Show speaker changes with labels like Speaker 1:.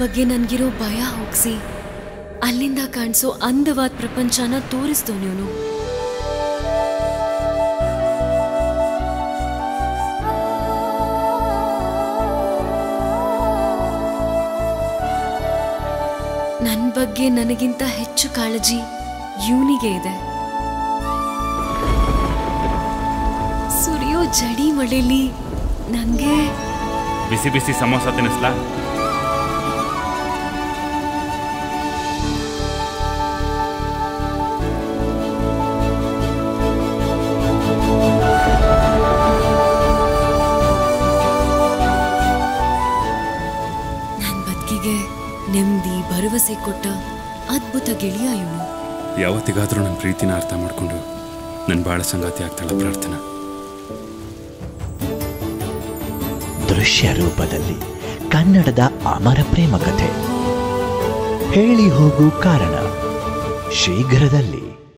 Speaker 1: ಬಗ್ಗೆ ನನ್ಗಿರೋ ಭಯ ಹೋಗ್ಸಿ. ಅಲ್ಲಿಂದ ಕಾಣಿಸೋ ಅಂದವಾದ ಪ್ರಪಂಚನ ತೋರಿಸ್ದೋನು ನನ್ ಬಗ್ಗೆ ನನಗಿಂತ ಹೆಚ್ಚು ಕಾಳಜಿ ಇವನಿಗೆ ಇದೆ. ಸುರಿಯೋ ಜಡಿ ಮಳೆಲಿ ನಂಗೆ
Speaker 2: ಬಿಸಿ ಬಿಸಿ ಸಮೋಸ ತಿನ್ನಿಸ್ಲಾ?
Speaker 1: ನನ್ ಬದುಕಿಗೆ ನೆಮ್ಮದಿ ಭರವಸೆ ಕೊಟ್ಟ ಅದ್ಭುತ ಗೆಳೆಯ ಇವನು
Speaker 3: ಯಾವತ್ತಿಗಾದರೂ ನನ್ನ ಪ್ರೀತಿನ ಅರ್ಥ ಮಾಡಿಕೊಂಡು ನನ್ನ ಬಾಳ ಸಂಗಾತಿ ಆಗ್ತಾಳೆ ಪ್ರಾರ್ಥನಾ.
Speaker 4: ದೃಶ್ಯ ರೂಪದಲ್ಲಿ ಕನ್ನಡದ ಅಮರ ಪ್ರೇಮ ಕಥೆ. ಹೇಳಿ ಹೋಗು ಕಾರಣ ಶೀಘ್ರದಲ್ಲಿ.